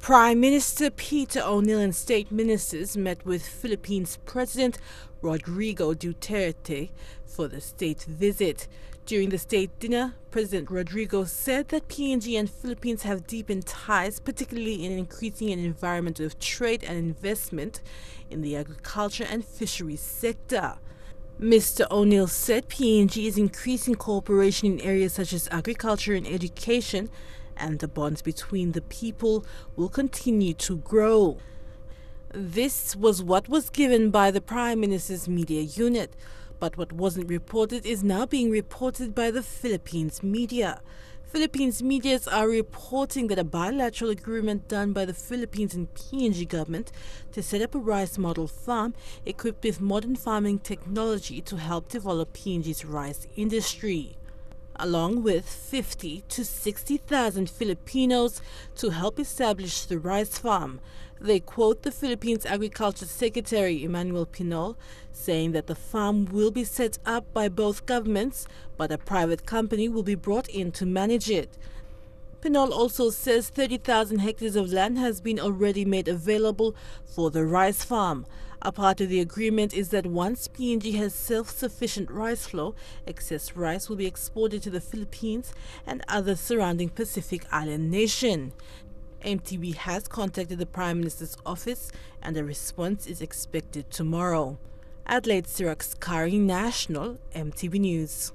Prime Minister Peter O'Neill and state ministers met with Philippines President Rodrigo Duterte for the state visit. During the state dinner, President Rodrigo said that PNG and Philippines have deepened ties, particularly in increasing an environment of trade and investment in the agriculture and fisheries sector. Mr. O'Neill said PNG is increasing cooperation in areas such as agriculture and education and the bonds between the people will continue to grow. This was what was given by the Prime Minister's media unit, but what wasn't reported is now being reported by the Philippines media. Philippines medias are reporting that a bilateral agreement done by the Philippines and PNG government to set up a rice model farm equipped with modern farming technology to help develop PNG's rice industry along with 50 to 60,000 Filipinos to help establish the rice farm. They quote the Philippines Agriculture Secretary Emmanuel Pinol saying that the farm will be set up by both governments, but a private company will be brought in to manage it. Pinol also says 30,000 hectares of land has been already made available for the rice farm. A part of the agreement is that once PNG has self-sufficient rice flow, excess rice will be exported to the Philippines and other surrounding Pacific island nation. EMTV has contacted the Prime Minister's office and a response is expected tomorrow. Adelaide Siraks Kari National, EMTV News.